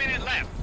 minute left.